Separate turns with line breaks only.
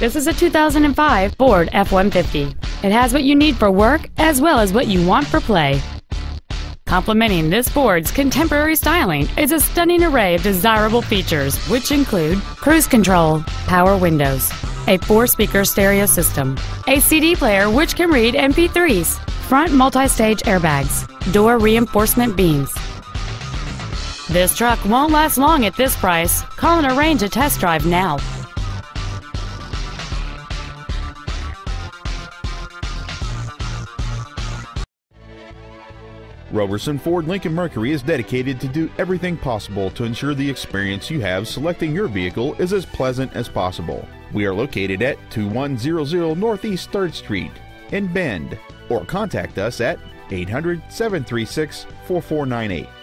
This is a 2005 Ford F-150. It has what you need for work as well as what you want for play. Complementing this Ford's contemporary styling is a stunning array of desirable features, which include cruise control, power windows, a four-speaker stereo system, a CD player which can read MP3s, front multi-stage airbags, door reinforcement beams. This truck won't last long at this price. Call and arrange a test drive now.
Robberson Ford Lincoln Mercury is dedicated to do everything possible to ensure the experience you have selecting your vehicle is as pleasant as possible. We are located at 2100 Northeast 3rd Street in Bend or contact us at 800 736 4498.